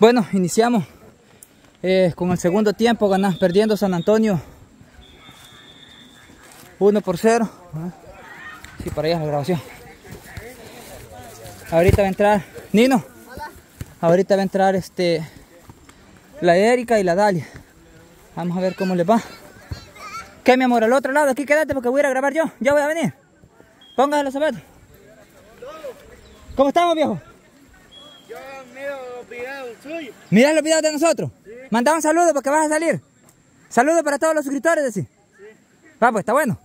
Bueno, iniciamos eh, con el segundo tiempo, ganas, perdiendo San Antonio 1 por 0. Sí, para allá la grabación. Ahorita va a entrar Nino. Ahorita va a entrar este la Erika y la Dalia. Vamos a ver cómo les va. ¿Qué, mi amor? Al otro lado, aquí quédate porque voy a ir a grabar yo. Ya voy a venir. Póngase los zapatos. ¿Cómo estamos, viejo? Yo miro los videos suyos. Mira los videos de nosotros. Manda un saludo porque vas a salir. Saludo para todos los suscriptores, decir. Va, pues, está bueno.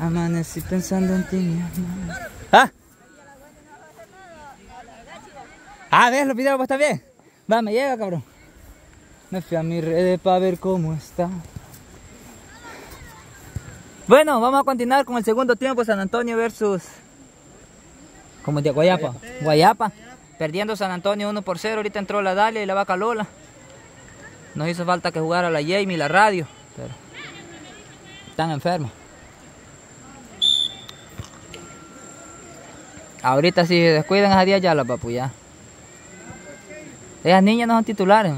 Amanecí pensando en ti, mi amor. ¿Ah? Ah, ves los videos, pues está bien. Va, me llega, cabrón. Me fui a mis redes para ver cómo está. Bueno, vamos a continuar con el segundo tiempo. San Antonio versus... Como de Guayapa. Guayapa. Perdiendo San Antonio 1 por 0. Ahorita entró la Dalia y la Vaca Lola. Nos hizo falta que jugara la Jamie y la radio. Pero están enfermos. Ahorita si descuidan a día ya la papu ya. Esas niñas no son titulares.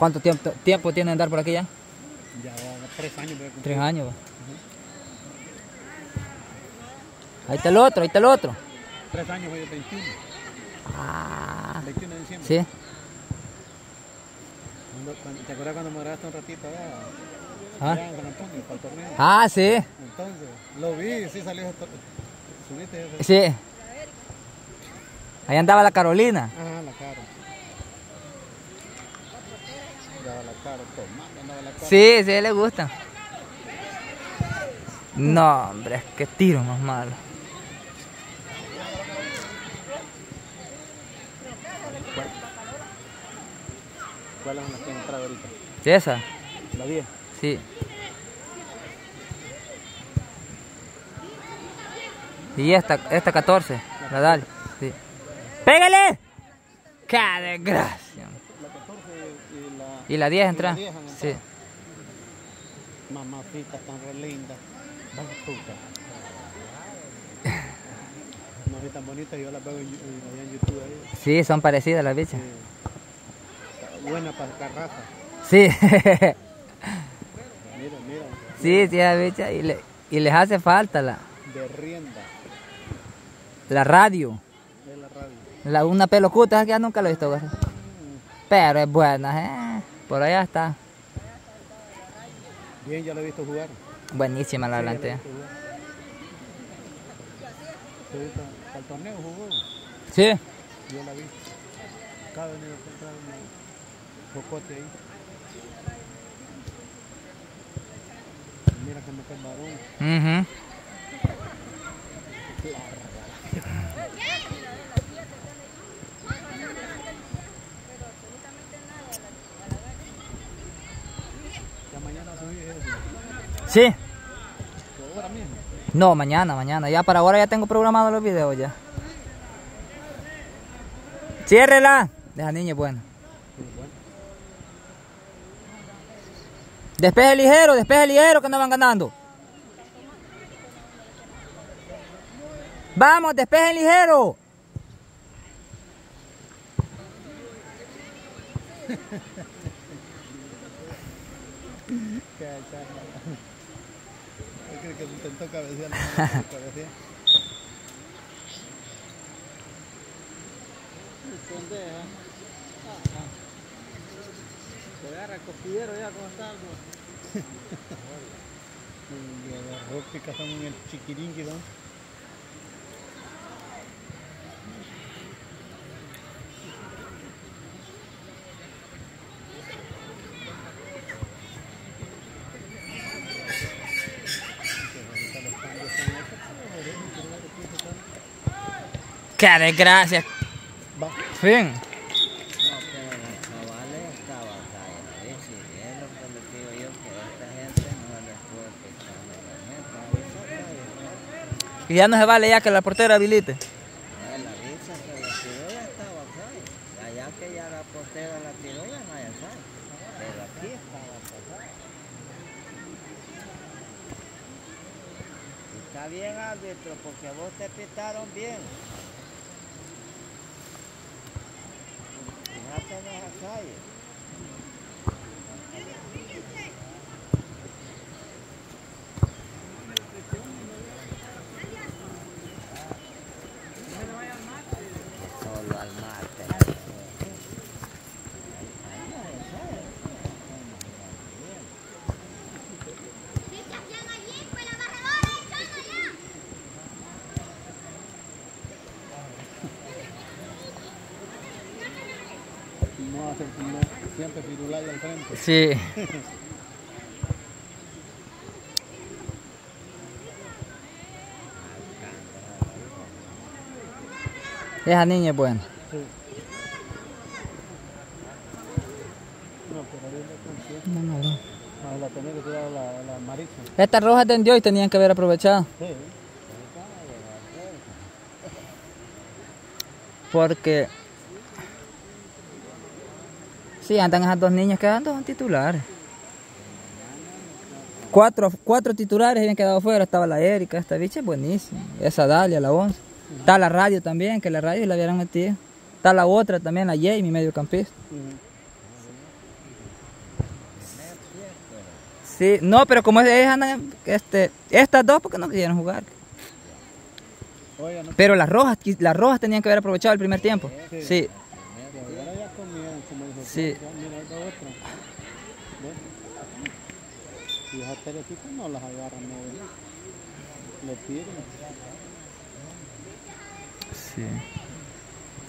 ¿Cuánto tiempo, tiempo tiene de andar por aquí ya? Ya va tres años voy a cumplir. Tres años. va. Ahí está el otro, ahí está el otro. Tres años voy a 21. Ah, 21 de diciembre. sí. ¿Te acuerdas cuando me grabaste un ratito allá? Ah. Allá en San Antonio, para el torneo. Ah, sí, Entonces, lo vi, sí salió. Subiste ese. sí. Ahí andaba la Carolina. Ajá, la cara. Daba la cara, tomando, andaba la cara. Sí, sí, le gusta. No, hombre, es que tiro más malo. ¿Cuáles son las que han entrado ahorita? ¿Sí esa? La 10. Sí. Y esta, esta 14, la Dali. Sí. ¡Pégale! ¡Qué desgracia! La 14 y la. Y la 10 entra. La 10 han Sí. Mamacita tan re linda. No soy tan bonita, yo las veo en, en- allá en YouTube ahí. Sí, son parecidas las bichas. Sí. Buena para sacar raza. Sí. Mira, mira. sí, sí, la bicha. Y, le- y les hace falta la, De rienda. la radio. De la radio. La, una pelocuta, que ya nunca lo he visto. güey. Pero es buena, ¿eh? Por allá está. Bien, ya lo he visto jugar. Buenísima la Sí, delantera. el torneo jugó. Sí. Yo la vi. Cada comprar un cocote ahí. Mira que me queda varón mañana subí eso. Sí. Ahora mismo. No, mañana, mañana. Ya para ahora ya tengo programados los videos ya. Ciérrela. Deja niña bueno. Bueno. Despeje ligero, despeje ligero que no van ganando. Vamos, despeje ligero. Que acá. Yo creo que intentó cabecear. Pendeja. Te agarra el cosquillero ya como está algo. Y agarró picazón en el chiquirinqui, ¿no? ¡Qué desgracia! Fin. Y ya no se vale ya que la portera habilite. Sí. Esa niña es buena. Sí. No, pero siete. No, no, no. Ah, la tenía que tirar la, la amarilla. Estas rojas tendió y tenían que haber aprovechado. Sí. Porque. Sí, andan esas dos niñas quedando son titulares. Cuatro, cuatro titulares habían quedado fuera. Estaba la Erika, esta bicha es buenísima. Esa Dalia, la 11. Está la radio también, que la radio la hubieran metido. Está la otra también, la Jamie, mediocampista. Ujú. Sí, no, pero como ellas andan, este, estas dos, porque no quisieron jugar. Pero las rojas, las rojas tenían que haber aprovechado el primer tiempo. Sí, Ahora ya comieron, como dijo. Sí. Ya, Mira, esta otra. ¿Ves? Y esas telecitas no las agarran, no, ¿verdad? Le piden. sí.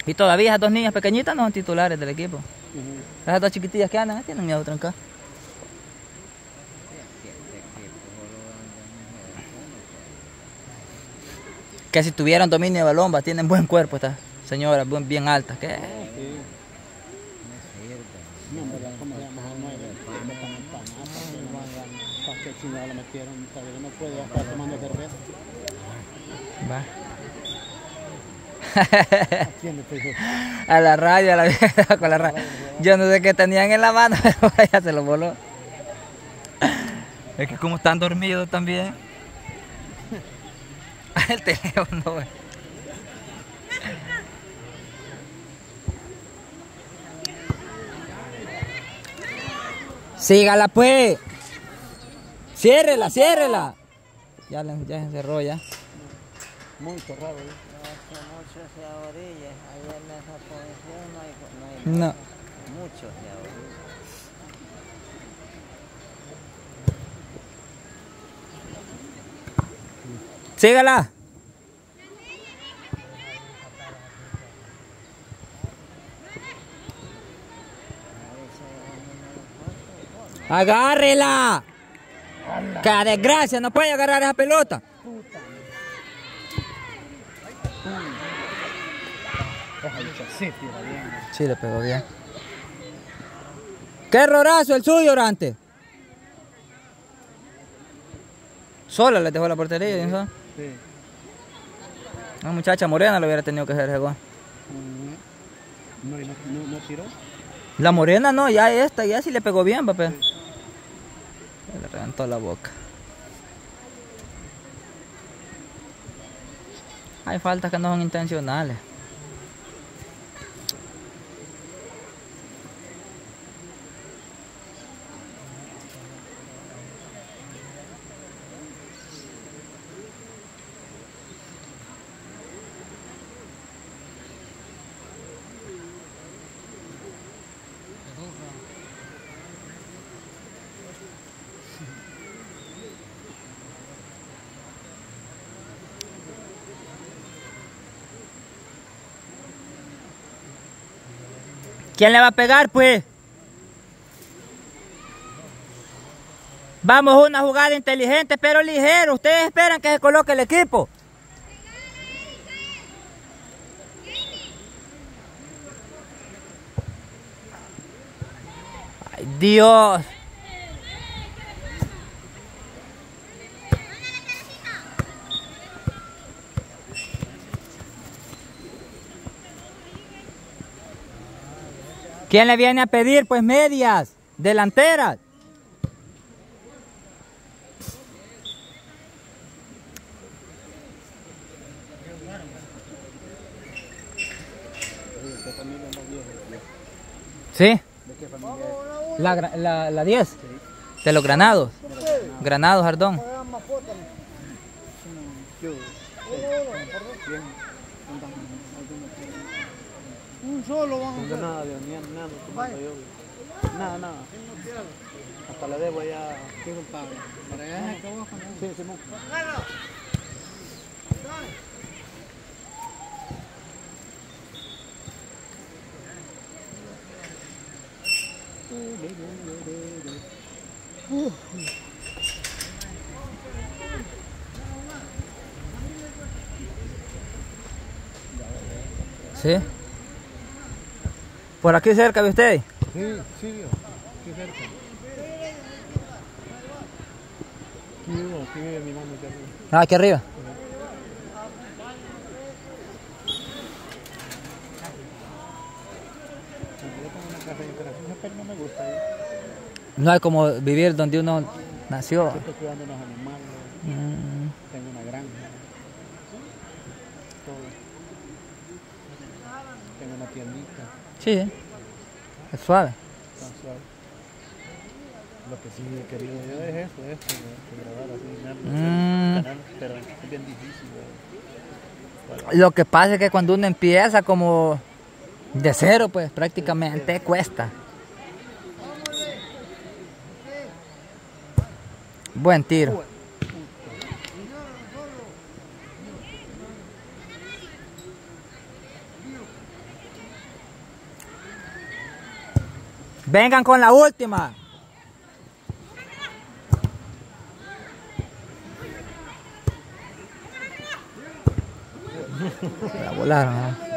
Y todavía esas dos niñas pequeñitas no son titulares del equipo. Ujú. Esas dos chiquitillas que andan, eh, tienen miedo a trancar. Que si tuvieran dominio de balón, tienen buen cuerpo estas señoras, bien altas. ¿Qué? Sí. No, hombre, ¿cómo se llama? No, que están empanadas, para que no vayan, que chingado le metieron, que no puede estar tomando cerveza. Va. ¿A quién le pegó? A la radio, a la vieja con la radio. Yo no sé qué tenían en la mano, pero ya se lo voló. Es que como están dormidos también. El teléfono, güey. Sígala pues. Ciérrela, ciérrela. Ya, le- ya se cerró ya. Muy cerrado, ¿eh? Que mucho se orilla. Ahí en esa posición no hay, no hay No. Mucho se orilla. Sígala. Agárrela. ¡Qué desgracia! No puede agarrar esa pelota. Sí le pegó bien. ¡Qué errorazo el suyo, Orante! Sola le dejó la portería, ¿no? Sí. Una muchacha morena lo hubiera tenido que hacer ese. Ujú. No, no, no, tiró. La morena no, ya esta, ya sí le pegó bien, papel. Le reventó la boca. Hay faltas que no son intencionales. ¿Quién le va a pegar, pues? Vamos una jugada inteligente, pero ligero. Ustedes esperan que se coloque el equipo. Ay, Dios. ¿Quién le viene a pedir? Pues medias, delanteras. ¿Qué familia es la? ¿Sí? La, gra- la, la 10. De los granados. Granados, Ardón. Un solo vamos a No nada, Dios, ni nada, tomando yo. Nada, nada. Hasta la debo allá. ¿Qué compadre? Para allá acá abajo, ¿no? Sí, Simón. ¿Sí? Por aquí cerca, ¿ve usted? Sí, sí, Dios. Qué cerca. Aquí vivo, aquí vive mi mano. aquí arriba. Ah, aquí arriba. No hay como vivir donde uno nació. Yo estoy cuidando unos animales, Mm, tengo una granja. Todo. Tengo una tiendita. Sí, es suave. tan suave. Lo que sí he querido yo es eso, de grabar así, Mm. canal, pero es bien difícil. ¿verdad? Lo que pasa es que cuando uno empieza como de cero, pues prácticamente cuesta. Buen tiro. Vengan con la última. La volaron.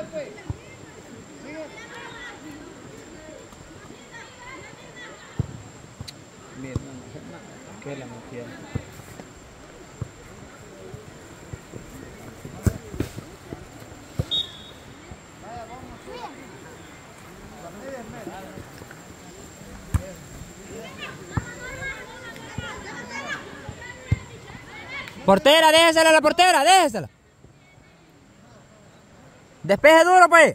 Portera, déjesela a la portera, déjesela. Despeje duro, pues.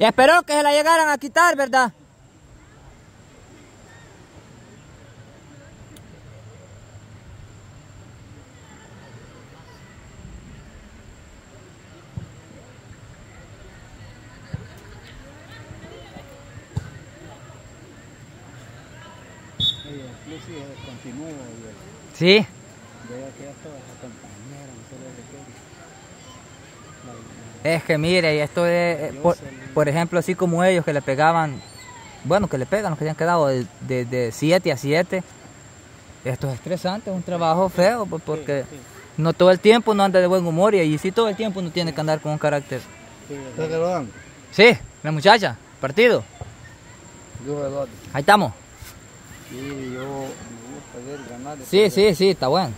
Y esperó que se la llegaran a quitar, ¿verdad? Oye, inclusive continúo y Sí. veo que ya todas las compañeras, no sé lo que quieren. La- Es que mire, y esto es, eh, por, por ejemplo, así como ellos que le pegaban, bueno, que le pegan los que se han quedado de 7 a 7, esto es estresante, es un trabajo feo, pues, porque no todo el tiempo uno anda de buen humor y allí sí todo el tiempo uno tiene que andar con un carácter. Sí, ¿verdad? ¿Ustedes lo dan? Sí, la muchacha, partido, ahí estamos. Sí, yo Sí, sí, sí, está bueno.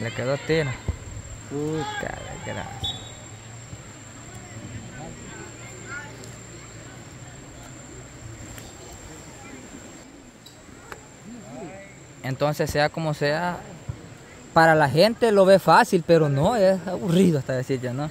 Le quedó tiro. Puta desgracia. Entonces, sea como sea, para la gente lo ve fácil, pero no, es aburrido hasta decir ya, ¿no?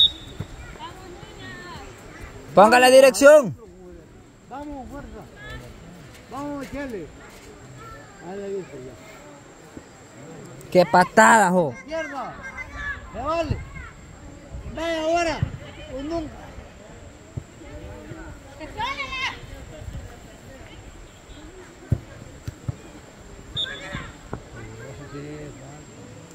Ponga la dirección. Vamos, fuerza. Vamos, Chele. Qué patada, jo. Izquierda. Se vale. Vaya ahora. O nunca.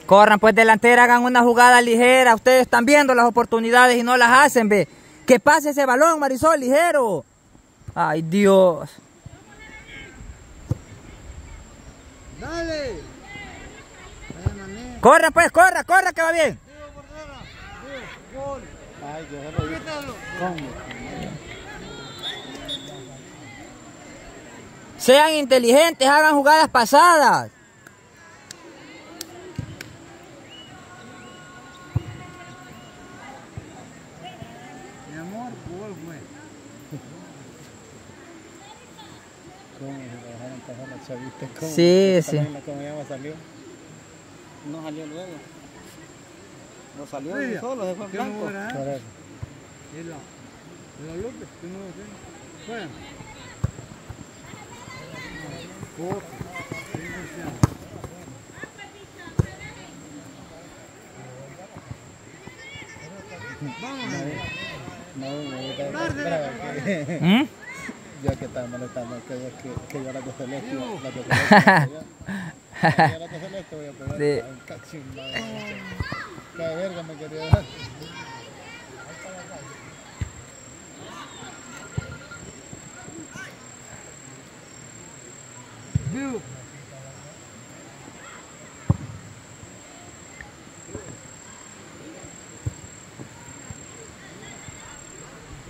Corran pues delantera, hagan una jugada ligera. Ustedes están viendo las oportunidades y no las hacen, ve. Que pase ese balón, Marisol, ligero. Ay, Dios. Dale. Corra pues, corra, corra que va bien. Sean inteligentes, hagan jugadas pasadas. ¿Cómo se lo dejaron pasar la chavita? ¿Cómo? Sí, sí. Como llama salió. No salió luego. No salió Sí, solo, se fue en ¿qué no blanco. Y la, la López, que no. Bueno. Poco. Sí, Cristiano. Vamos, No, no, yo Tarde, estaba- que- ¿Mm? Yo que estaba molestando que, que, que yo la de celeste, la de celeste, yo, la de celeste voy a pegar Sí. a un cachín, madre. Qué verga me quería dar.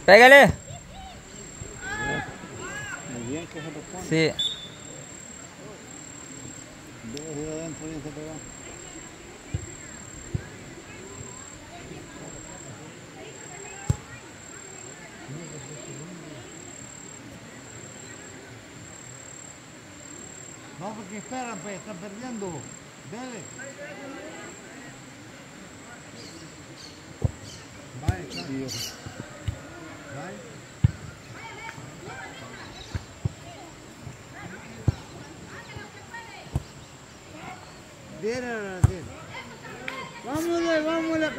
Pégale. Muy bien que se lo pone. Sí. Debe ir adentro y se pegó. No, porque esperan, pues, están perdiendo. Dale. Vaya, claro. Y yo, Vaya. Viene ahora, viene. Vámonos, vámonos a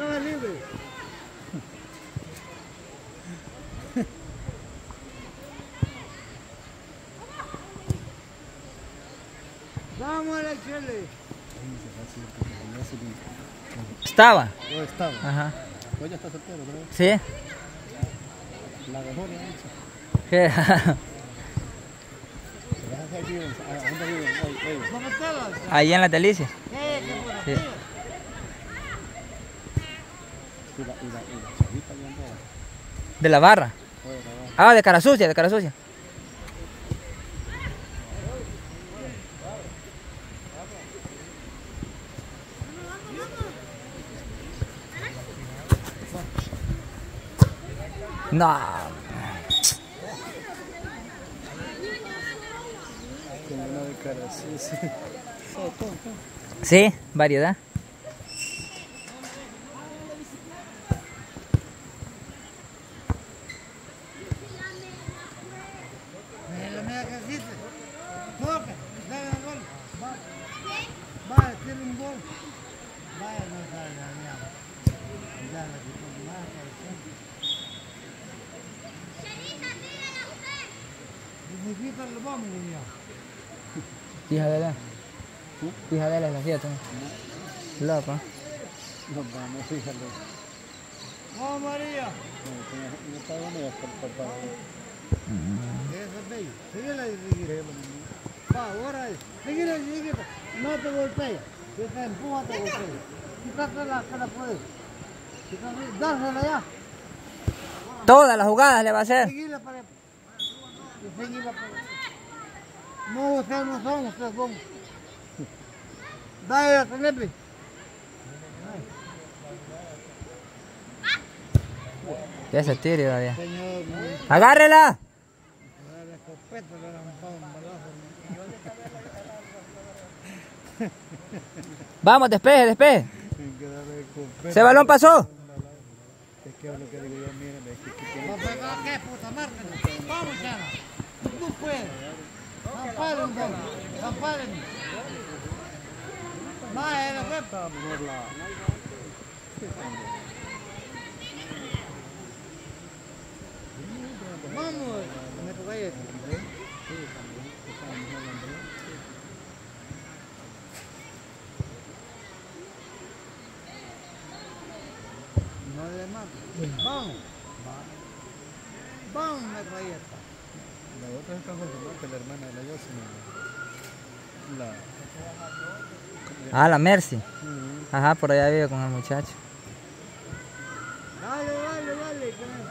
la chile. Estaba. yo estaba. Ajá. Hoy ya está soltero, ¿verdad? Sí. La mejor ya hecho. ¿Qué? Gracias a Dios. ¿A dónde viven? Ey, ey. Vamos todos. Ahí en la delicia. Sí. De la barra. Ah, de cara sucia, de cara sucia. No. Con una de cara, sí, variedad. En la media casita. Toca, dale el gol. Va. Va, tiene un gol. Vaya, no sale la mía. Ya la quitó más para el centro. Necesita el vamos, niño. Hija de la. Hija de la es la fiesta. Loco. Nos vamos, fíjate. ¡Vamos, María! No- está ya por. Eso es bello. Síguela y síguela. Va, ahora es. Síguela y síguela. No te golpea. Si te empuja, te golpea. Quítate la cara, puedes. Quítate, dásela ya. Todas las jugadas le va a hacer. Seguila para. Para. No, ustedes no son, ustedes son. Dale a. Ya se tire todavía. No. ¡Agárrela! Vamos, despeje, despeje. ¿Ese balón pasó? Es que es lo que digo yo, miren, es que aquí tiene- Va a pegar, ¿qué puta madre? Vamos, Chana. Tú puedes. Amparen, vos. Amparen. Más, era que Está mejor la... Vamos, me toca ir. No le mates. Vamos. Vamos, me traía esta. La otra está con que la hermana de la Yosemite. La... Ah, la Mercy. Ajá, por allá vive con el muchacho. Dale, dale. Dale.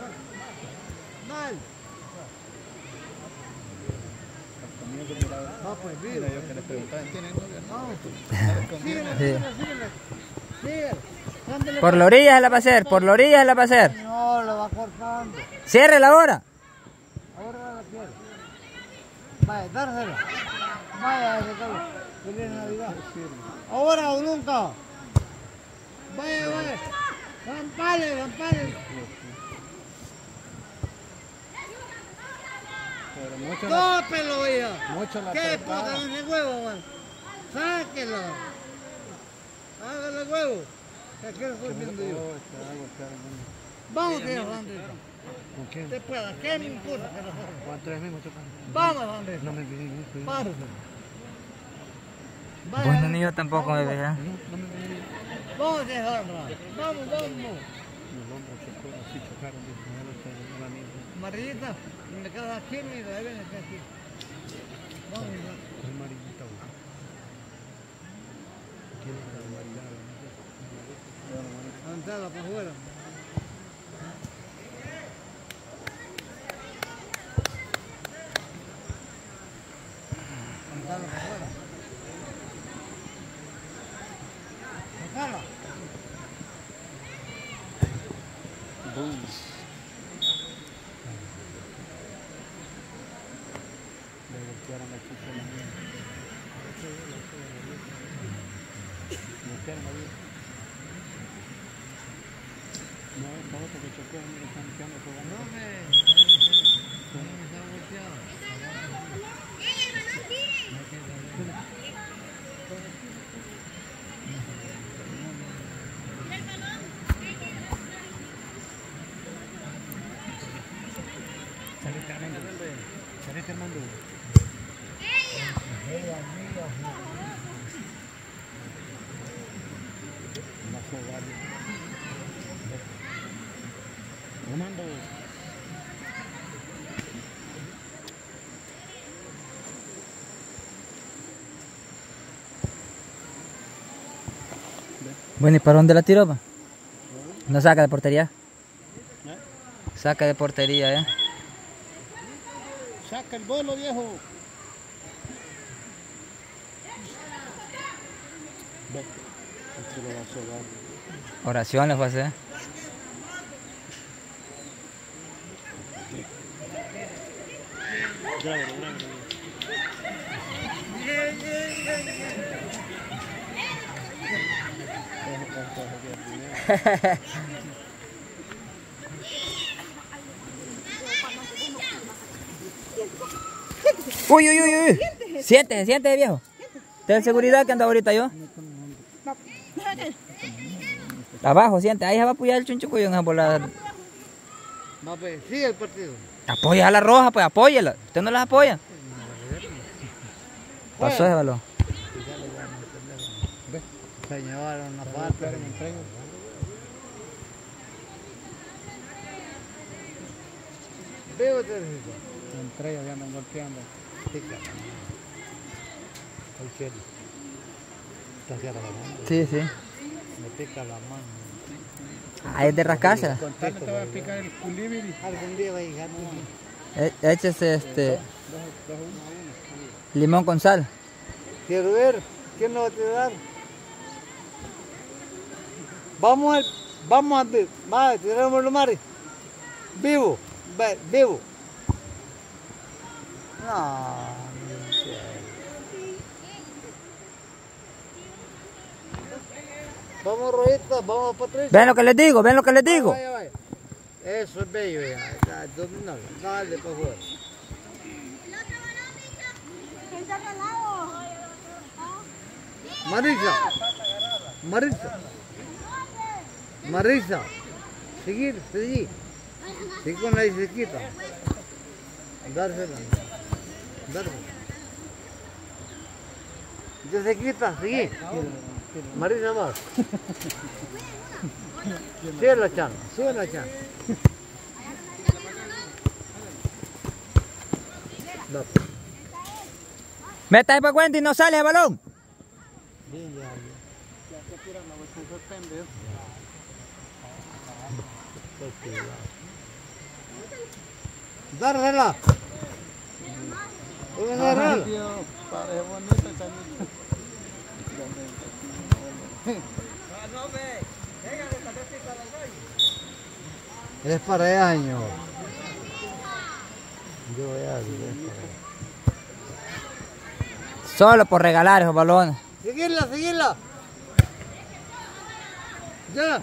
Ah, pues mira. Yo que le preguntaba. No, Sí. Por la orilla se la va a hacer, por la orilla se la va a hacer. No, lo va cortando. Ciérrela ahora. Ahora la quiero. Vaya, dársela. Vaya, ese cabo. Feliz Navidad. Ahora o nunca. Vaya, vaya. Rampale, rampale. Pero mucho la... Tópelo. Mucho la ¿Qué puta ese huevo, man? Sáquelo. Hágale huevo. ¿Qué quiero estoy viendo yo? Vamos, tío, Andrés. ¿Con quién? Te pueda. ¿Qué me importa que lo haga? ¿Cuánto es mismo chocando? Vamos, Andrés. No me viene esto. Párate. Vaya, Bueno, ni yo tampoco me. No, no me viene. Vamos a dejarla. Vamos, vamos. El hombre chocó, así chocaron, Vamos, güey. ¿Quién es la amarillada? Avanzala por fuera. Avanzala por fuera. Sacala. Le golpearon la chica a la niña. Golpearon a la vieja. No, esta otra que chocó, mira, están quedando por No me... No Bueno, ¿y para dónde la tiró? pa? No saca de portería. ¿Eh? Saca de portería, ¿eh? Saca el bolo, viejo. Este lo va a hacer. Uy, uy, uy, uy. Siéntese, siéntese, viejo. Ten seguridad que anda ahorita yo. Abajo, siente. Ahí se va a apoyar el chunchucuyo en esa volada. No, pues, sigue el partido. Apoya a la roja, pues apóyela. ¿Usted no las apoya? Pasó ese balón. Se llevaron una Golpearon Veo, Teresita. Entre ellos ya andan golpeando. La mano. Sí, sí. Me pica la mano. Ahí es de rascársela. ¿Cuánto te va a picar el culibiri? Algún día va a llegar. E- Échese este limón con sal. Quiero ver. ¿Quién lo va a tirar? Vamos al... Vamos a... ver. Va, tiramos los mares. Vivo. Vivo. No. Vamos, Rojita, vamos, Patricia. Ven lo que les digo, ven lo que les digo. Vaya, vaya. Eso es bello, ya. Dale, por favor. Marisa. Marisa. Marisa. Seguir, seguir. Seguir con la izquierda. Dársela. Dársela. Ya se quita, seguí. Marisa más. Cierra, Chan. Cierra, Chan. No. Meta ahí para Wendy, no sale el balón. Dársela. Dársela. Bonito, chanito. Es para ella, señor. Yo voy a. Solo por regalar esos balones. Seguirla, seguirla. Ya.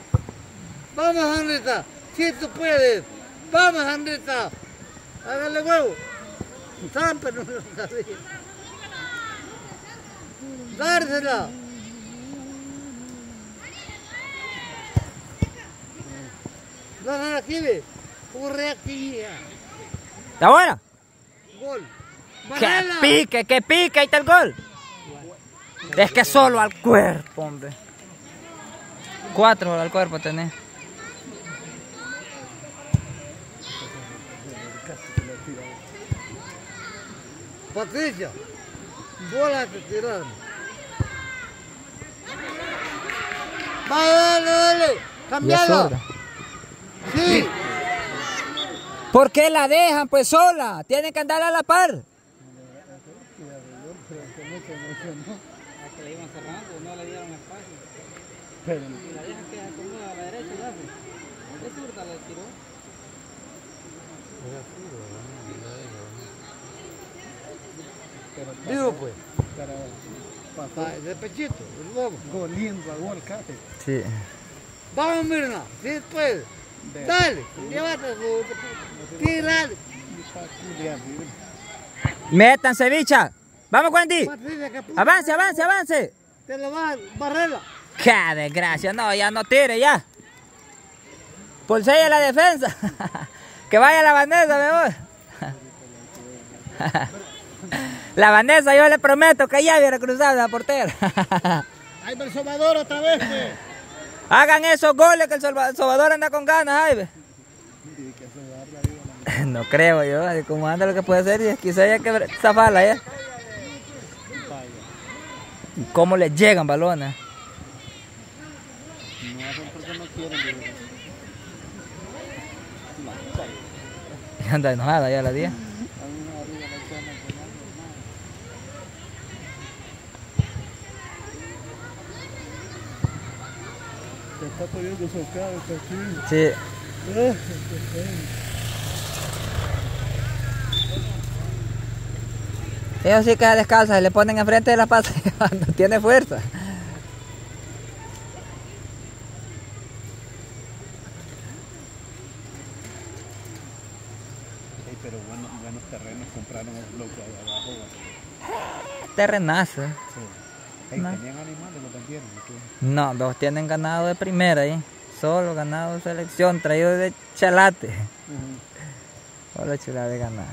Vamos, Andrita. Si tú puedes. Vamos, Andrita. Hágale huevo. Zampa, no lo sabía. Dársela. Dársela aquí, ve. Corre aquí. ¿Está buena? Gol. Que Varela. pique, que pique, ahí está el gol. Es que solo al cuerpo, hombre. Cuatro al cuerpo tenés. Patricia, bola a tirar. Va, dale, dale. Cambiala. Sí. ¿Por qué la dejan pues sola? Tienen que andar a la par. Digo pues. Pero Va, de pechito, el lobo. gol lindo, a gol casi. Sí. Vamos, Mirna, si puedes. Dale, llévate su. Tírale. Métanse, bicha. Vamos, Wendy. Avance, avance, avance. Te lo va a barrerla. Qué desgracia. No, ya no tire, ya. Pulsella la defensa. que vaya la Vanessa, mejor. La Vanessa, yo le prometo que ya hubiera cruzado la portera. Ay, El Salvador otra vez. Pues. Hagan esos goles que el Salvador anda con ganas, Jaime. No creo yo, como anda lo que puede ser, quizás haya que zafarla ya. ¿eh? ¿Cómo les llegan balones? No, son porque no quieren. Anda enojada ya la 10. Está poniendo socado esta chica. Sí. Ellos sí quedan descalzas, le ponen enfrente de la pata no tiene fuerza. Ey, pero buenos, buenos terrenos compraron el bloque ahí abajo. Terrenazo. Sí. Ey, No. tenían animales, lo vendieron. No, dos tienen ganado de primera ahí. Solo ganado de selección, traído de chalate. Solo chulada de ganado.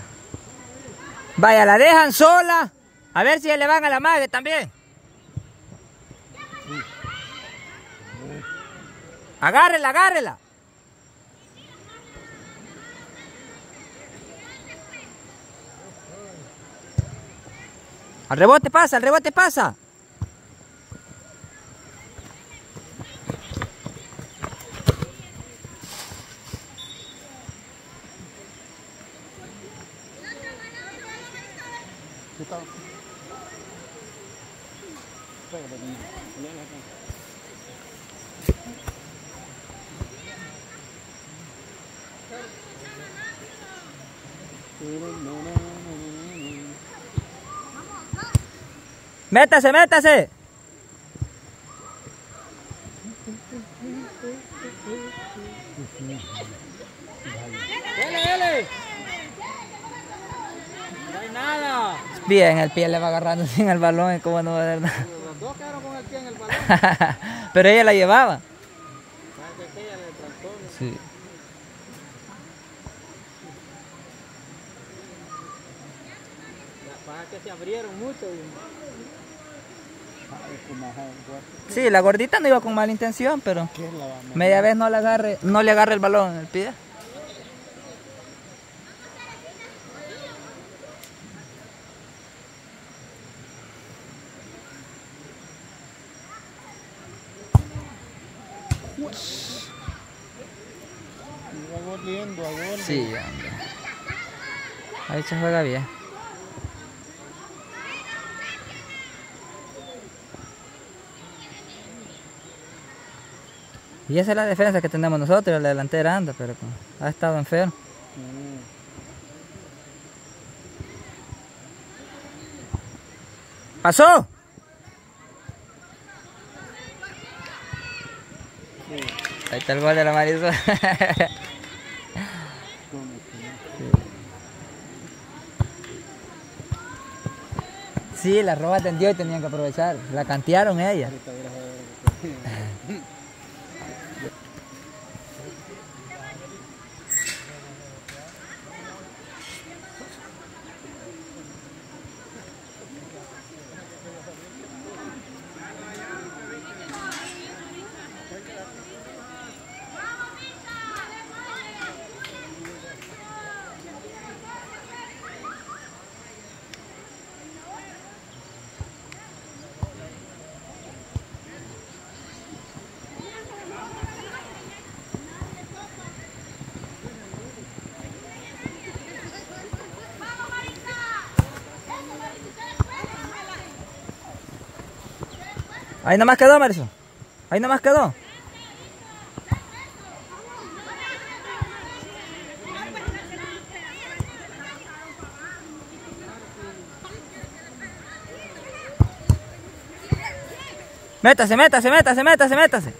Vaya, la dejan sola. A ver si le van a la madre también. Agárrela, agárrela. Al rebote pasa, al rebote pasa. ¿Qué tal? Espérate, niño. Ven acá. Métase, métase. Nada. Bien, el pie le va agarrando sin el balón, ¿y ¿cómo no va a dar nada? Los dos quedaron con el pie en el balón. Pero ella la llevaba. Sí. Para que se abrieron mucho. Sí, la gordita no iba con mala intención, pero media vez no le agarre, no le agarre el balón el pie. Sí, hombre. Ahí se juega bien. Y esa es la defensa que tenemos nosotros, la delantera anda, pero como ha estado enfermo. Mm. ¡Pasó! Ahí está el gol de la Marisol. Sí, la roba tendió y tenían que aprovechar. La cantearon ella. Ahí nomás quedó, Marisol. Ahí nomás quedó. Métase, métase, métase, métase, métase.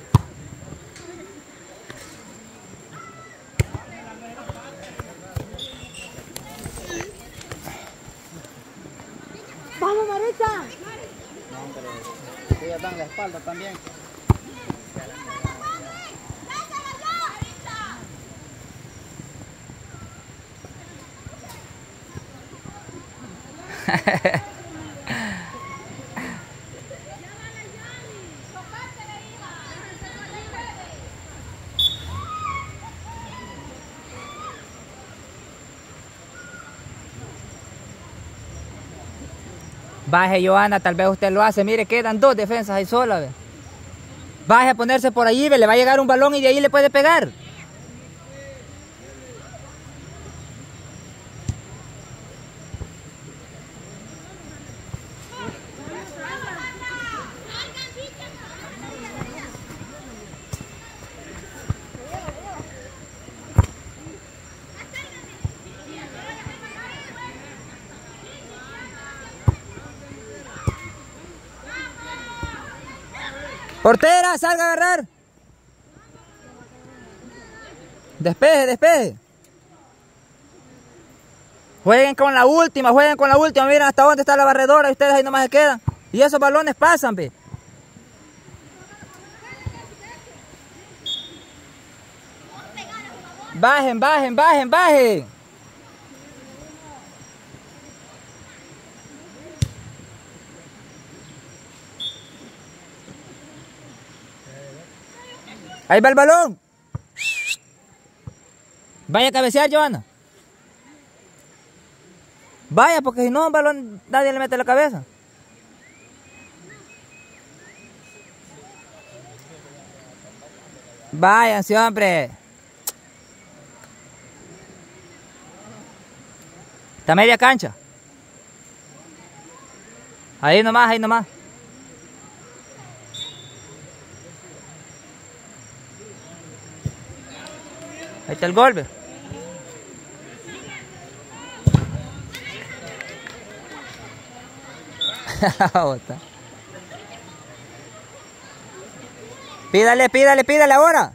¡Vamos, Marita! Ellas dan la espalda también. Baje, Joana, tal vez usted lo hace. Mire, quedan dos defensas ahí solas. ve. Baje a ponerse por allí, ve, le va a llegar un balón y de ahí le puede pegar. Portera, salga a agarrar. Despeje, despeje. Jueguen con la última, jueguen con la última. Miren hasta dónde está la barredora y ustedes ahí nomás se quedan. Y esos balones pasan, ve. Bajen, bajen, bajen, bajen. Ahí va el balón. Vaya a cabecear, Joana. Vaya, porque si no, un balón nadie le mete la cabeza. Vayan, sí, hombre. Está media cancha. Ahí nomás, ahí nomás. Ahí está el gol, ve. Bota. Pídale, pídale, pídale ahora.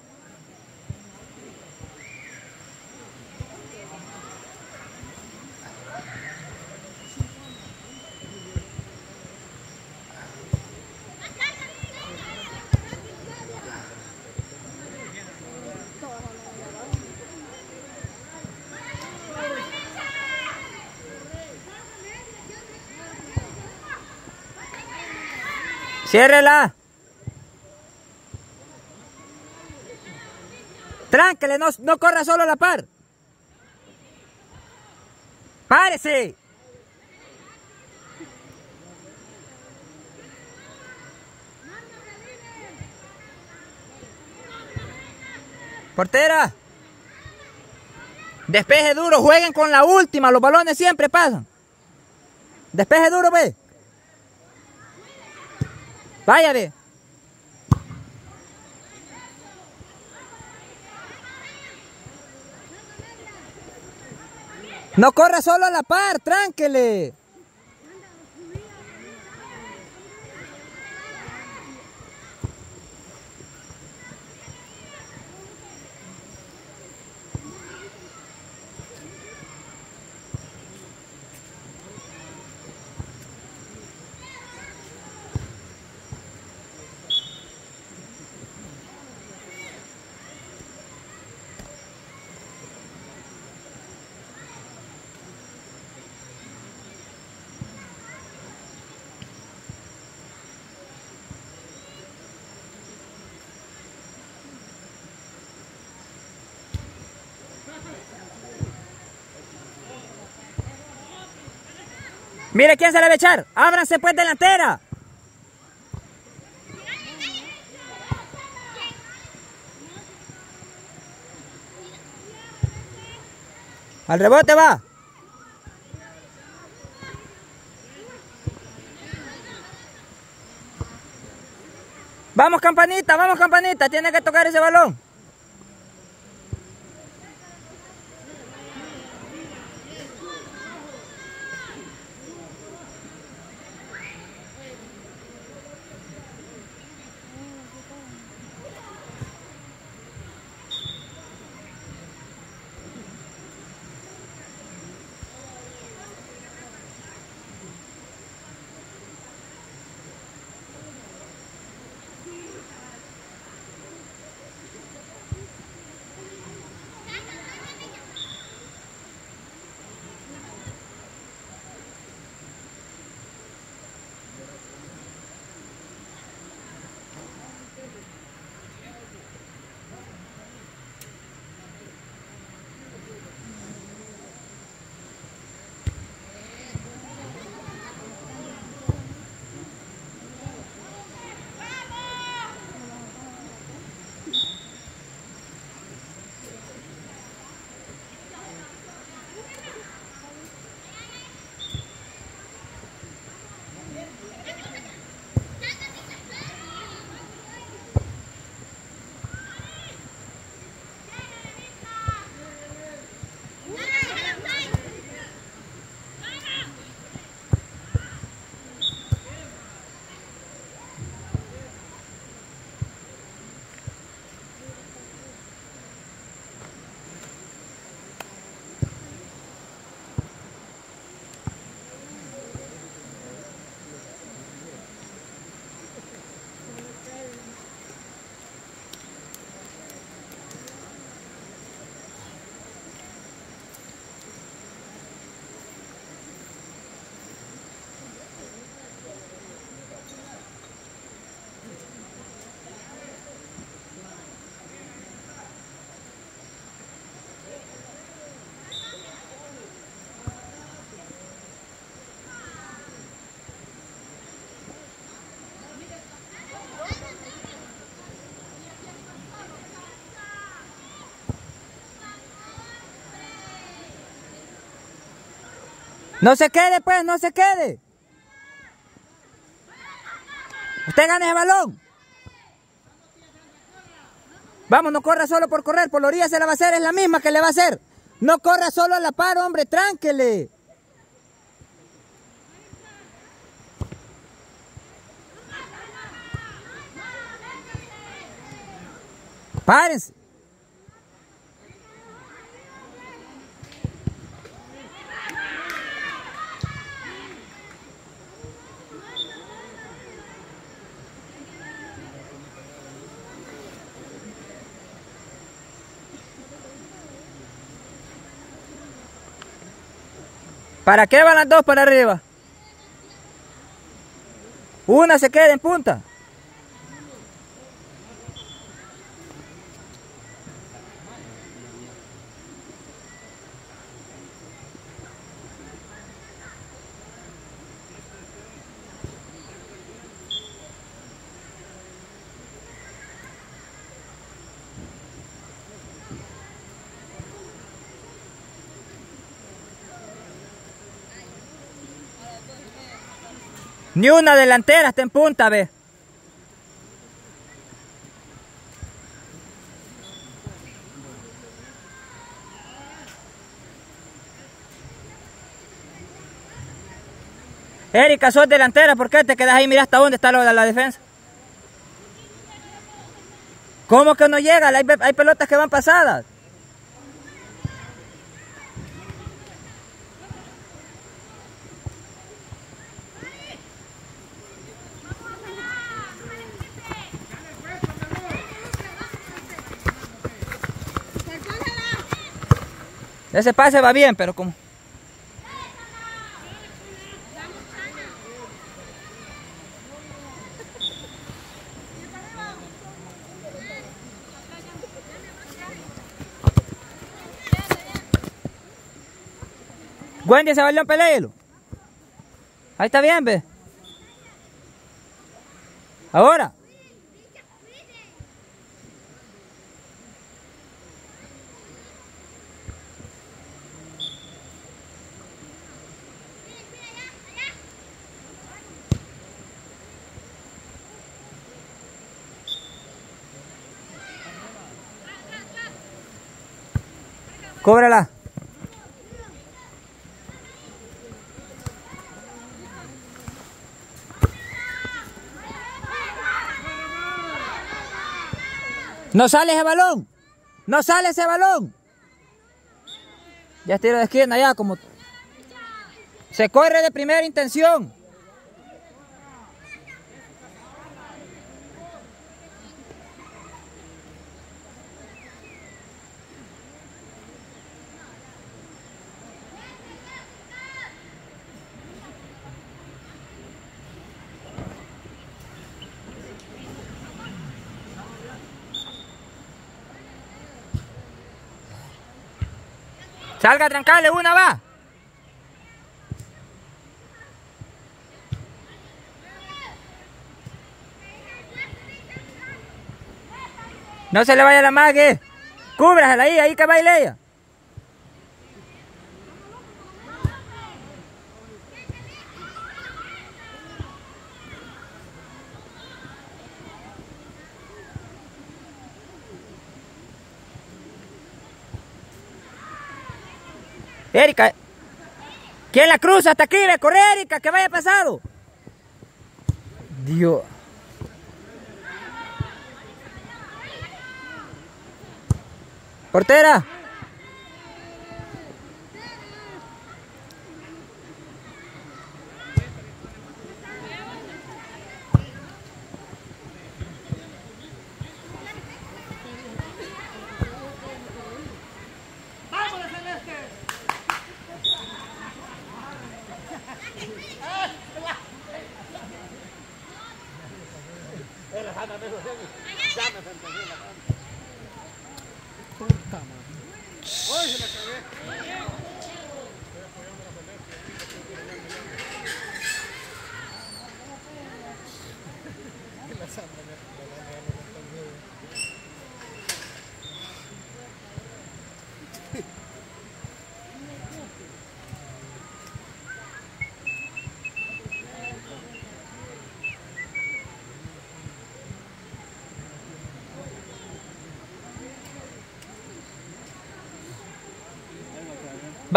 Ciérrela. Tránquele, no, no corra solo a la par. ¡Párese! Portera. Despeje duro, jueguen con la última, los balones siempre pasan. Despeje duro, ve. Vaya, ve. No corra solo a la par, tránquele. Mire quién se le va a echar. Ábranse pues delantera. Al rebote va. Vamos campanita, vamos campanita, tiene que tocar ese balón. No se quede, pues, no se quede. Usted gane el balón. Vamos, no corra solo por correr. Por la orilla se la va a hacer, es la misma que le va a hacer. No corra solo a la par, hombre, tránquele. Párense. ¿Para qué van las dos para arriba? Una se queda en punta. Ni una delantera está en punta, ve. Erika, sos delantera, ¿por qué te quedas ahí? Mira hasta dónde está la, la defensa. ¿Cómo que no llega? Hay, hay pelotas que van pasadas. Ese pase va bien, pero como... Wendy, ese balón peleelo. Ahí está bien, ve. Ahora. Cóbrala. No sale ese balón. No sale ese balón. Ya tiro de esquina, ya como... Se corre de primera intención. Salga, trancale, una va. No se le vaya la mague. Cúbrasela ahí, ahí que baile ella. Erika, ¿quién la cruza hasta aquí? Ve, corre Erika, que vaya pasado. Dios. Portera.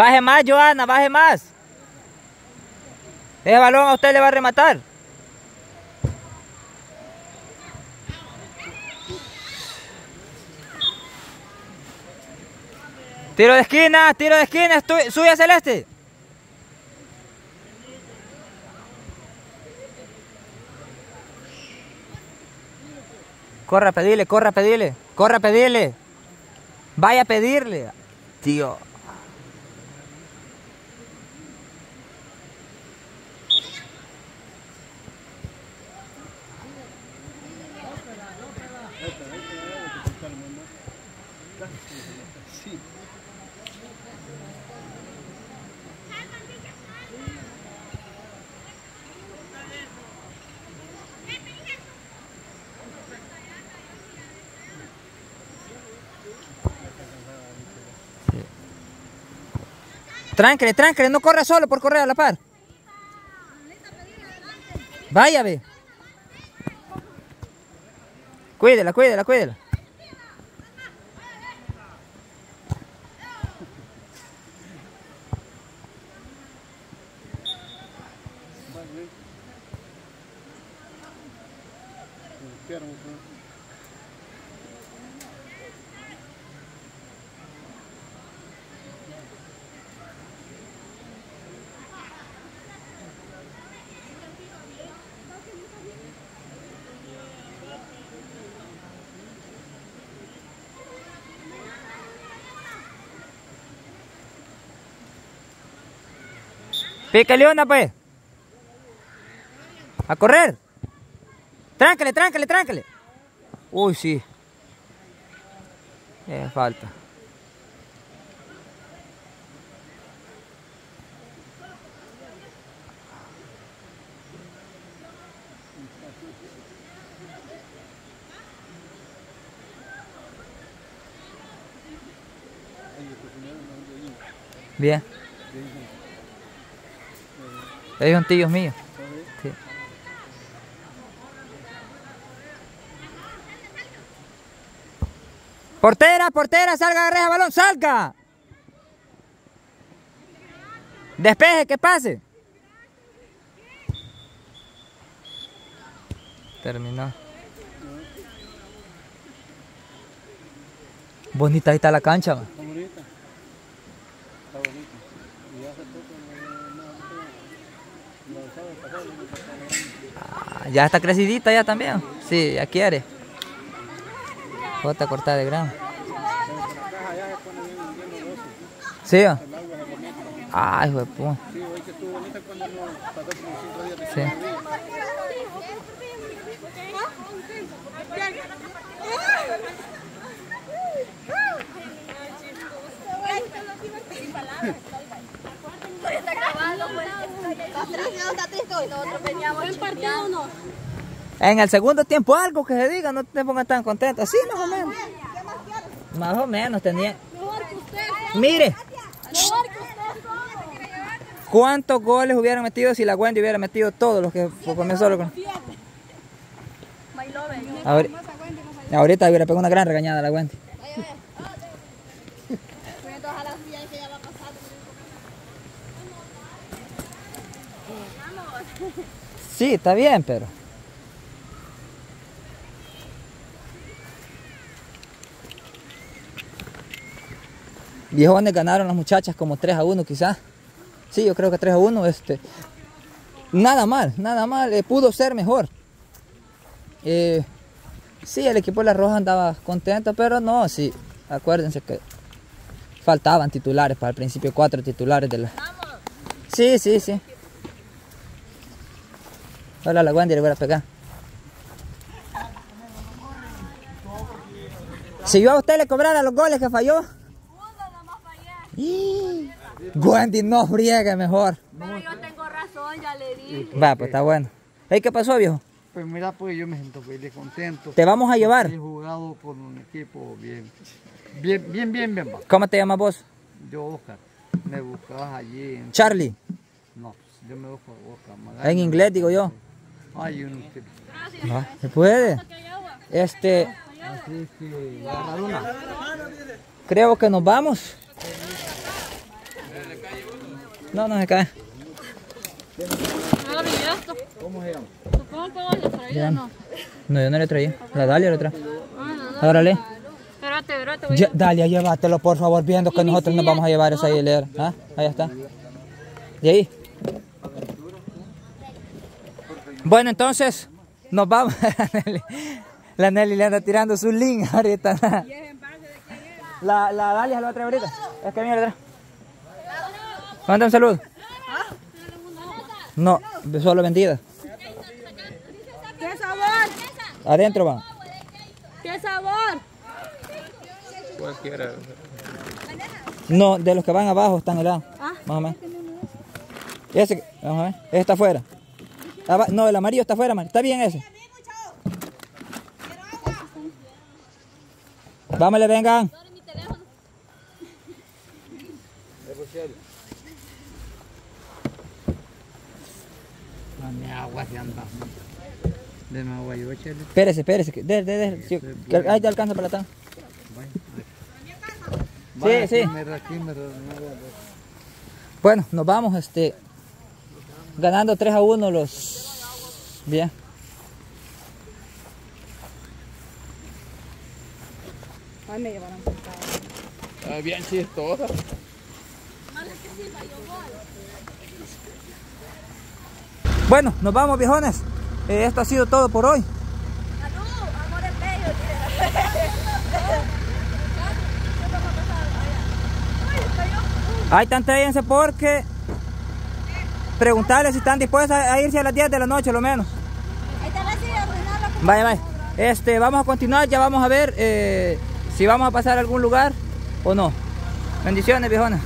Baje más, Joana, baje más. Ese balón a usted le va a rematar. Tiro de esquina, tiro de esquina, suya celeste. Corra a pedirle, corra a pedirle, corra a pedirle. Vaya a pedirle. Tío. Tranquile, tranquile, no corra solo por correr a la par. Vaya, ve. Cuídela, cuídela, cuídela. Pícale una, pues. A correr. Tráncale, tráncale, tráncale. Uy, sí. Eh, falta. Bien. Ellos son tíos míos. Portera, portera, salga, agarre balón, salga. Despeje, que pase. Terminó. Bonita ahí está la cancha. man. Está bonita. Está bonita. Y hace poco no, no, no, sabe pasar, no me pasaba. Ah, ya está crecidita ya también. Sí, ya quiere. Otra cortada de grano. ¿Sí? Le mete. Ay, hijo de pu- Sí, hoy que estuvo En el segundo tiempo algo que se diga, no te pongas tan contento. Sí, más o menos. Más o menos tenía. Mire. ¿cuántos goles hubieran metido si la Wendy hubiera metido todos los que comenzó solo con... Ahori- Ahorita hubiera pegado una gran regañada a la Wendy. Sí, está bien, pero... Viejones ganaron las muchachas como 3 a 1 quizás. Sí, yo creo que 3 a 1. Este, nada mal, nada mal. eh, pudo ser mejor. Eh, sí, el equipo de la Roja andaba contento, pero no, sí. Acuérdense que faltaban titulares para el principio, cuatro titulares de la... Sí, sí, sí. Ahora la Wendy le voy a pegar. Si yo a usted le cobrara los goles que falló. ¡Ih! Wendy no friegue mejor. Pero yo tengo razón, ya le dije. Va, pues está bueno. Ey, ¿Qué pasó, viejo? Pues mira, pues yo me siento feliz, contento. Te vamos a llevar. He jugado con un equipo bien, bien, bien, bien, bien. ¿Cómo te llamas vos? Yo, Oscar, me buscabas allí. En... Charlie. No, yo me busco Oscar. Magaña. En inglés digo yo. Ay, un tipo. ¿Se puede? Este, Así que, creo que nos vamos. No, no se cae. ¿Cómo se llama? Supongo que vos le traído, Ya. ¿no? No, yo no le traía. La Dalia le trae. Ah, no, no. Órale. Espérate, espérate, Dalia, llévatelo por favor, viendo que nosotros nos vamos a llevar esa hilera. ¿Ah? Ahí está. ¿Y ahí? Bueno, entonces, nos vamos. La Nelly- La Nelly le anda tirando su link ahorita. La, la Dalia se lo va a traer ahorita. Es que trae. Manda un saludo. No, solo vendida. ¿Qué sabor? Adentro van. ¿Qué sabor? cualquiera. No, de los que van abajo están helados. Ah. Más o menos. Ese, vamos a ver. Ese está afuera. No, el amarillo está afuera, man. Está bien ese. Vámonos, vengan. Dame agua si anda. Deme agua yo, chele. Espérese, espérese. De, de, ahí te alcanza para la tan. Sí, sí. Me Bueno, nos vamos, este, ganando 3 a 1 los... Bien. Ay, me llevaron Ah, bien chistosa. Bueno, nos vamos, viejones. Eh, esto ha sido todo por hoy. Ahí están tráiganse porque preguntarles si están dispuestos a irse a las 10 de la noche, lo menos. Vaya, vaya. Este, vamos a continuar, ya vamos a ver eh, si vamos a pasar a algún lugar o no. Bendiciones, viejones.